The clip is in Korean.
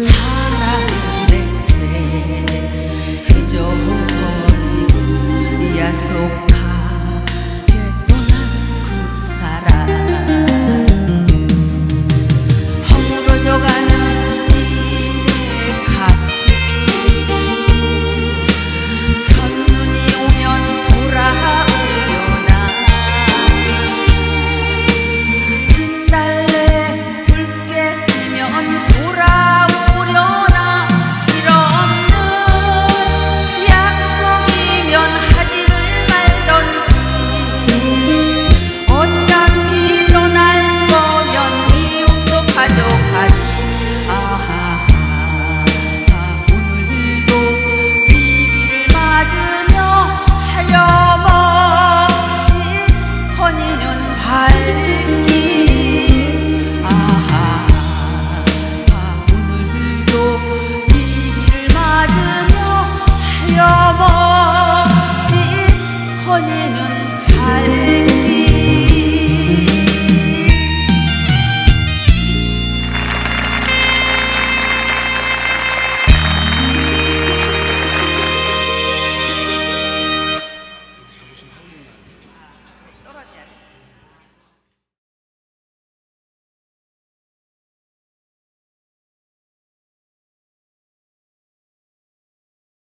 사랑의 맹세 그저 허리 야속 천이는 살기